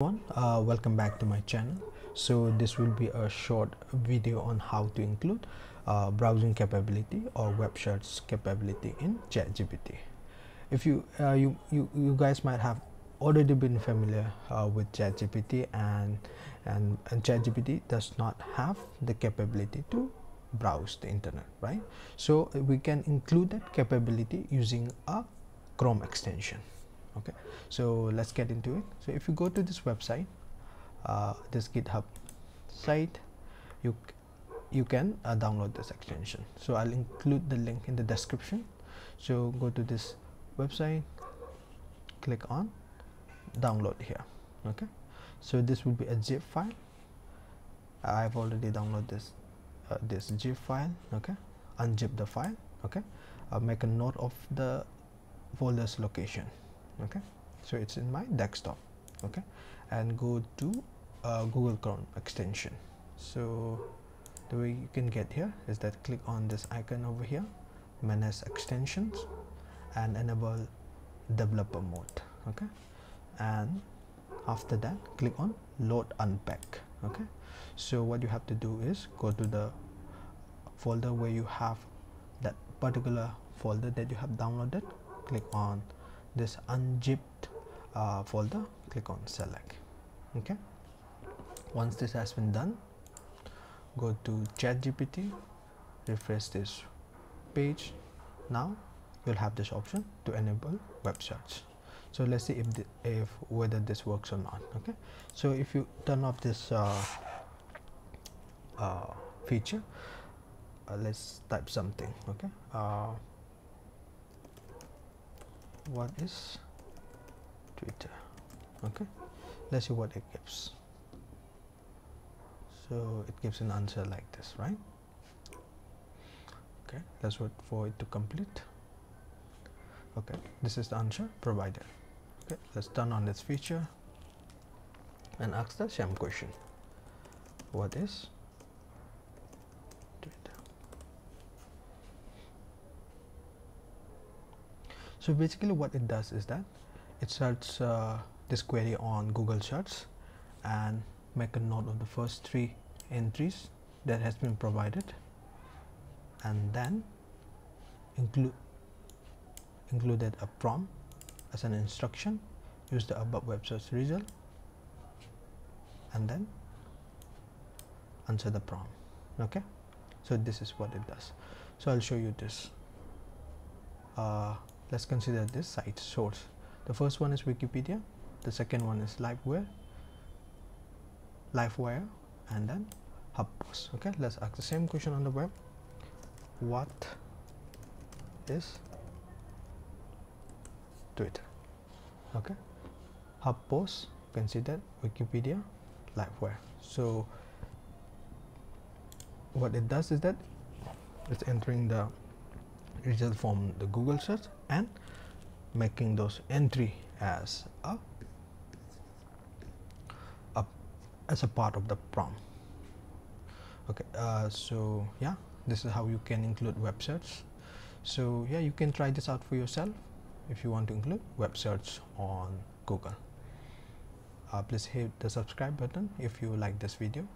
everyone. Uh, welcome back to my channel. So this will be a short video on how to include uh, browsing capability or web search capability in ChatGPT. If you uh, you, you you guys might have already been familiar uh, with ChatGPT and, and and ChatGPT does not have the capability to browse the internet right? So we can include that capability using a Chrome extension okay. So let's get into it. So if you go to this website uh, this github site you you can uh, download this extension. So i'll include the link in the description. So go to this website click on download here. Okay. So this will be a zip file. I've already downloaded this uh, this zip file. Okay. Unzip the file. Okay. Uh, make a note of the folder's location okay? So it's in my desktop. Okay? And go to uh, Google Chrome extension. So the way you can get here is that click on this icon over here manage extensions and enable developer mode. Okay? And after that click on load unpack. Okay? So what you have to do is go to the folder where you have that particular folder that you have downloaded. Click on this unzipped uh, folder click on select. Okay? Once this has been done go to ChatGPT refresh this page. Now you'll have this option to enable web search. So let's see if the, if whether this works or not. Okay? So if you turn off this uh, uh, feature uh, let's type something. Okay? Uh, what is Twitter? Okay. Let's see what it gives. So it gives an answer like this right? Okay let's wait for it to complete. Okay this is the answer provided. Okay let's turn on this feature and ask the same question. What is so basically what it does is that it searches uh, this query on Google search and make a note of the first three entries that has been provided and then include included a prompt as an instruction use the above web search result and then answer the prompt. Okay? So this is what it does. So I'll show you this uh, let's consider this site source. The first one is wikipedia the second one is liveware Lifewire and then hubpost okay let's ask the same question on the web. What is twitter? Okay hubpost consider wikipedia liveware so what it does is that it's entering the result from the google search and making those entry as a, a as a part of the prompt. Okay uh, so yeah this is how you can include web search. So yeah you can try this out for yourself if you want to include web search on google. Uh, please hit the subscribe button if you like this video